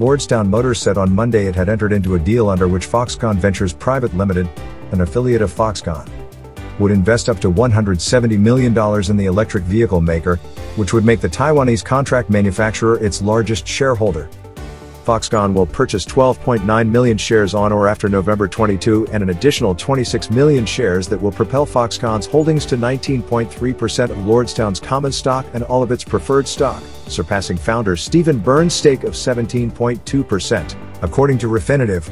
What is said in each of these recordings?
Lordstown Motors said on Monday it had entered into a deal under which Foxconn Ventures Private Limited, an affiliate of Foxconn, would invest up to $170 million in the electric vehicle maker, which would make the Taiwanese contract manufacturer its largest shareholder. Foxconn will purchase 12.9 million shares on or after November 22 and an additional 26 million shares that will propel Foxconn's holdings to 19.3% of Lordstown's common stock and all of its preferred stock, surpassing founder Stephen Burns' stake of 17.2%. According to Refinitiv,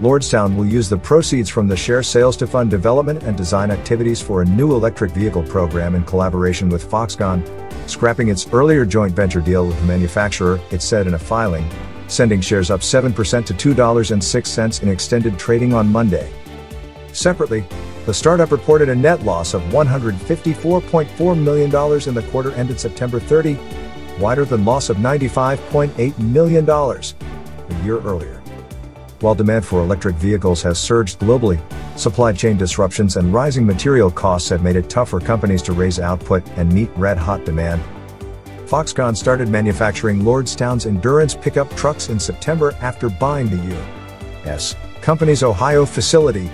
Lordstown will use the proceeds from the share sales to fund development and design activities for a new electric vehicle program in collaboration with Foxconn, scrapping its earlier joint venture deal with the manufacturer, it said in a filing, sending shares up 7% to $2.06 in extended trading on Monday. Separately, the startup reported a net loss of $154.4 million in the quarter ended September 30, wider than loss of $95.8 million a year earlier. While demand for electric vehicles has surged globally, supply chain disruptions and rising material costs have made it tough for companies to raise output and meet red hot demand. Foxconn started manufacturing Lordstown's Endurance pickup trucks in September after buying the U.S. company's Ohio facility.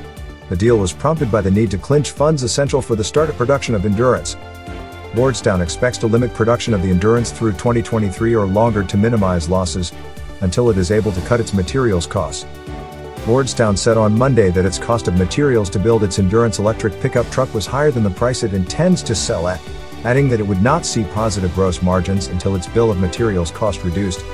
The deal was prompted by the need to clinch funds essential for the start of production of Endurance. Lordstown expects to limit production of the Endurance through 2023 or longer to minimize losses, until it is able to cut its materials costs. Lordstown said on Monday that its cost of materials to build its Endurance electric pickup truck was higher than the price it intends to sell at, adding that it would not see positive gross margins until its bill of materials cost reduced,